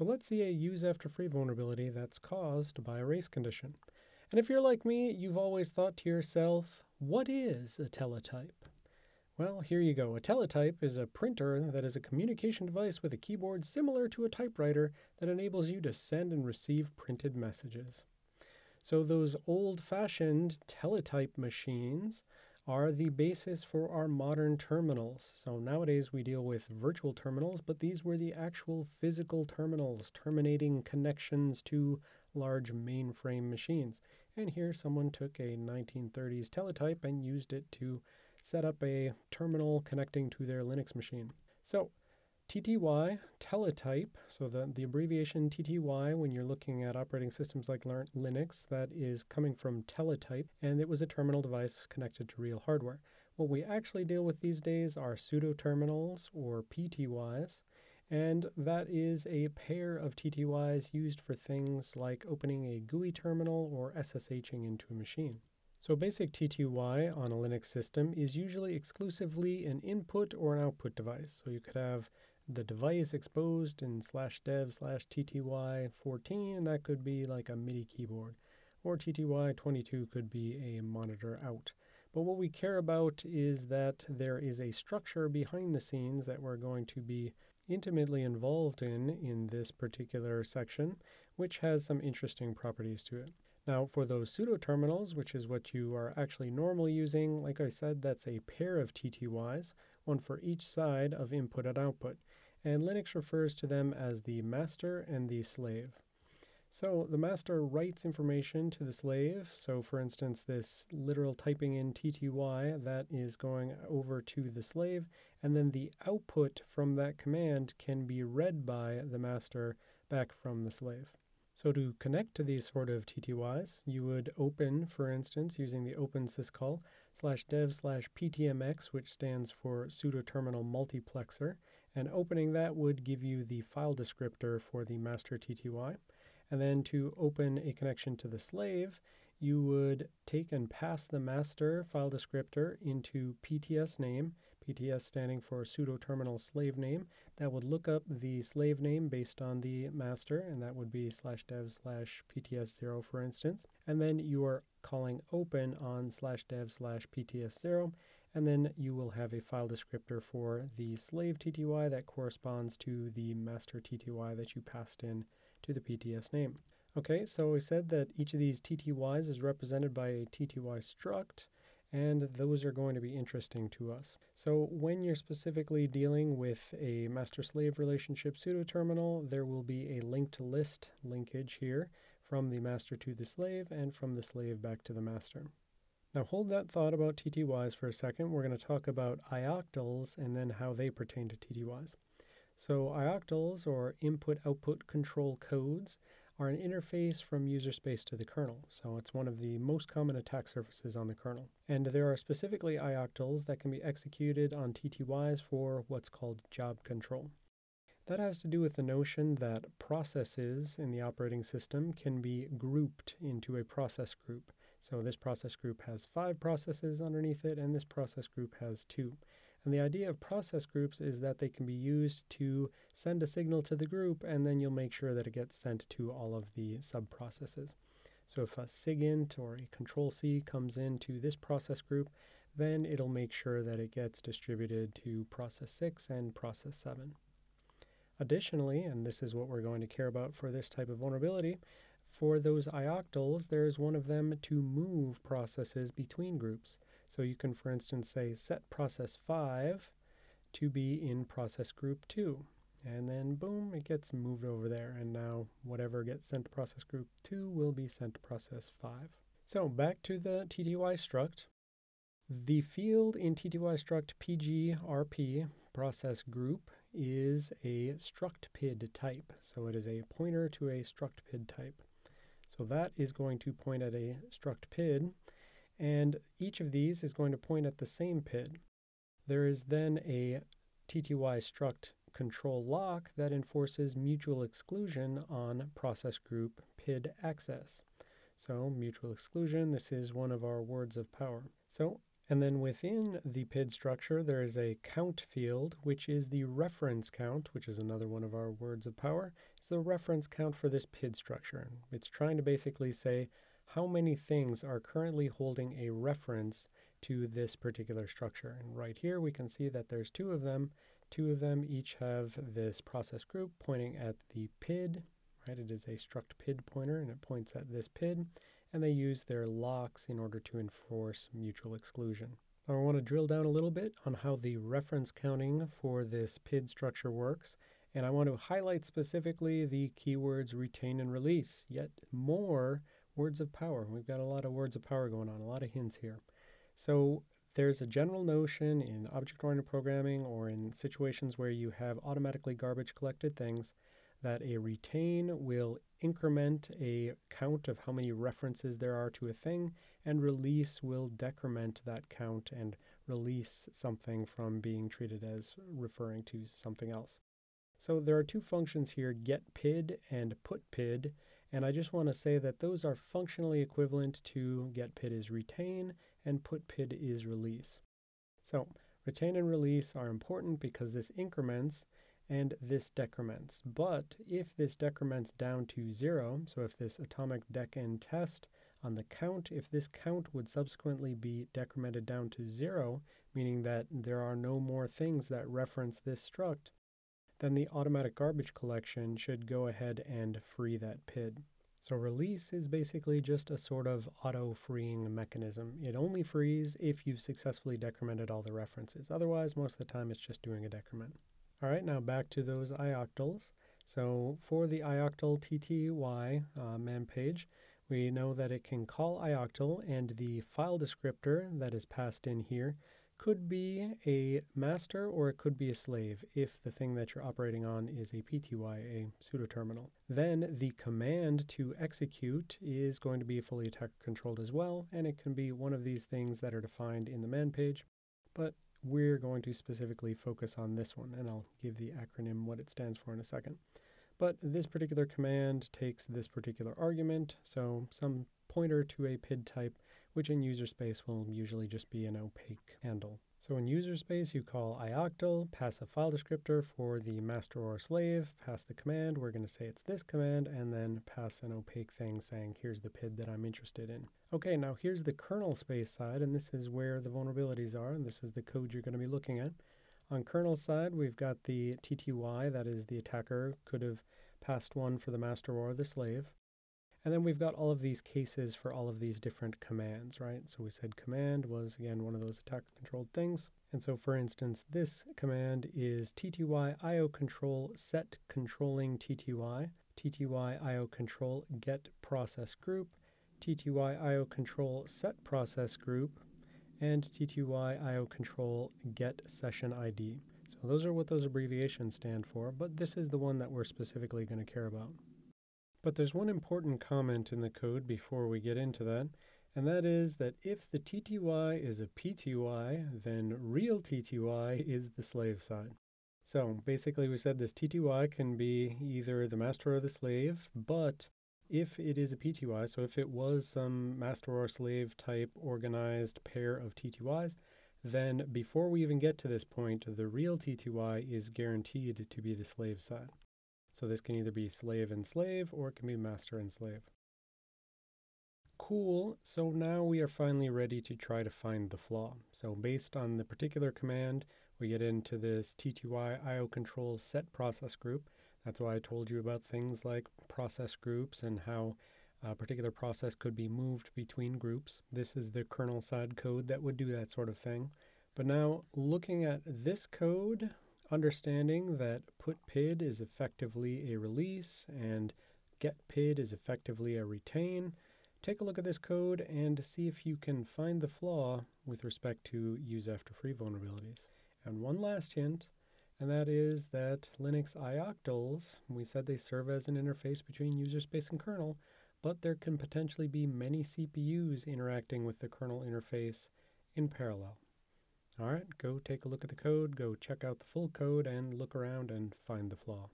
So let's see a use after free vulnerability that's caused by a race condition. And if you're like me, you've always thought to yourself, what is a teletype? Well, here you go. A teletype is a printer that is a communication device with a keyboard similar to a typewriter that enables you to send and receive printed messages. So those old-fashioned teletype machines are the basis for our modern terminals. So nowadays we deal with virtual terminals, but these were the actual physical terminals terminating connections to large mainframe machines. And here someone took a 1930s teletype and used it to set up a terminal connecting to their Linux machine. So TTY, teletype, so the, the abbreviation TTY when you're looking at operating systems like Linux, that is coming from teletype, and it was a terminal device connected to real hardware. What we actually deal with these days are pseudo terminals or PTYs, and that is a pair of TTYs used for things like opening a GUI terminal or SSHing into a machine. So basic TTY on a Linux system is usually exclusively an input or an output device. So you could have the device exposed in slash dev slash TTY14, and that could be like a MIDI keyboard. Or TTY22 could be a monitor out. But what we care about is that there is a structure behind the scenes that we're going to be intimately involved in in this particular section, which has some interesting properties to it. Now, for those pseudo terminals, which is what you are actually normally using, like I said, that's a pair of TTYs, one for each side of input and output. And Linux refers to them as the master and the slave. So the master writes information to the slave. So for instance, this literal typing in TTY, that is going over to the slave. And then the output from that command can be read by the master back from the slave. So to connect to these sort of TTYs, you would open, for instance, using the open syscall slash dev slash ptmx, which stands for pseudo terminal multiplexer, and opening that would give you the file descriptor for the master TTY. And then to open a connection to the slave, you would take and pass the master file descriptor into PTS name, PTS standing for pseudo terminal slave name. That would look up the slave name based on the master, and that would be slash dev slash PTS0, for instance. And then you are calling open on slash dev slash PTS0, and then you will have a file descriptor for the slave TTY that corresponds to the master TTY that you passed in to the PTS name. Okay, so we said that each of these TTYs is represented by a TTY struct, and those are going to be interesting to us. So when you're specifically dealing with a master-slave relationship pseudo-terminal, there will be a linked list linkage here from the master to the slave and from the slave back to the master. Now hold that thought about TTYs for a second. We're going to talk about ioctls and then how they pertain to TTYs. So ioctls, or input-output control codes, are an interface from user space to the kernel. So it's one of the most common attack surfaces on the kernel. And there are specifically ioctls that can be executed on TTYs for what's called job control. That has to do with the notion that processes in the operating system can be grouped into a process group. So this process group has five processes underneath it, and this process group has two. And the idea of process groups is that they can be used to send a signal to the group, and then you'll make sure that it gets sent to all of the subprocesses. So if a SIGINT or a control C comes into this process group, then it'll make sure that it gets distributed to process 6 and process 7. Additionally, and this is what we're going to care about for this type of vulnerability, for those ioctls, there's one of them to move processes between groups. So you can, for instance, say set process 5 to be in process group 2. And then boom, it gets moved over there. And now whatever gets sent to process group 2 will be sent to process 5. So back to the TTY struct. The field in TTY struct PGRP process group is a struct PID type. So it is a pointer to a struct PID type. So that is going to point at a struct PID, and each of these is going to point at the same PID. There is then a TTY struct control lock that enforces mutual exclusion on process group PID access. So mutual exclusion, this is one of our words of power. So And then within the PID structure, there is a count field, which is the reference count, which is another one of our words of power. It's the reference count for this PID structure. It's trying to basically say how many things are currently holding a reference to this particular structure. And right here, we can see that there's two of them. Two of them each have this process group pointing at the PID, right? It is a struct PID pointer and it points at this PID and they use their locks in order to enforce mutual exclusion. Now I want to drill down a little bit on how the reference counting for this PID structure works, and I want to highlight specifically the keywords retain and release, yet more words of power. We've got a lot of words of power going on, a lot of hints here. So there's a general notion in object-oriented programming or in situations where you have automatically garbage collected things that a retain will increment a count of how many references there are to a thing, and release will decrement that count and release something from being treated as referring to something else. So there are two functions here, getPid and putPid, and I just want to say that those are functionally equivalent to getPid is retain and putPid is release. So retain and release are important because this increments and this decrements. But if this decrements down to zero, so if this atomic dec and test on the count, if this count would subsequently be decremented down to zero, meaning that there are no more things that reference this struct, then the automatic garbage collection should go ahead and free that PID. So release is basically just a sort of auto-freeing mechanism. It only frees if you've successfully decremented all the references. Otherwise, most of the time it's just doing a decrement. All right, now back to those ioctls. So for the ioctl TTY uh, man page, we know that it can call ioctl and the file descriptor that is passed in here could be a master or it could be a slave if the thing that you're operating on is a PTY, a pseudo terminal. Then the command to execute is going to be fully attacker controlled as well, and it can be one of these things that are defined in the man page. But we're going to specifically focus on this one, and I'll give the acronym what it stands for in a second. But this particular command takes this particular argument, so some pointer to a PID type, which in user space will usually just be an opaque handle. So in user space, you call ioctl, pass a file descriptor for the master or slave, pass the command, we're going to say it's this command, and then pass an opaque thing saying, here's the PID that I'm interested in. Okay, now here's the kernel space side, and this is where the vulnerabilities are, and this is the code you're going to be looking at. On kernel side, we've got the TTY, that is the attacker could have passed one for the master or the slave. And then we've got all of these cases for all of these different commands, right? So we said command was, again, one of those attacker controlled things. And so, for instance, this command is tty io control set controlling tty, tty io control get process group, tty io control set process group, and tty io control get session ID. So those are what those abbreviations stand for, but this is the one that we're specifically going to care about. But there's one important comment in the code before we get into that, and that is that if the TTY is a PTY, then real TTY is the slave side. So basically we said this TTY can be either the master or the slave, but if it is a PTY, so if it was some master or slave type organized pair of TTYs, then before we even get to this point, the real TTY is guaranteed to be the slave side. So this can either be slave and slave or it can be master and slave. Cool, so now we are finally ready to try to find the flaw. So based on the particular command, we get into this TTY IO control set process group. That's why I told you about things like process groups and how a particular process could be moved between groups. This is the kernel side code that would do that sort of thing. But now looking at this code, understanding that putPid is effectively a release and getPid is effectively a retain, take a look at this code and see if you can find the flaw with respect to use after free vulnerabilities. And one last hint, and that is that Linux ioctls, we said they serve as an interface between user space and kernel, but there can potentially be many CPUs interacting with the kernel interface in parallel. All right, go take a look at the code, go check out the full code, and look around and find the flaw.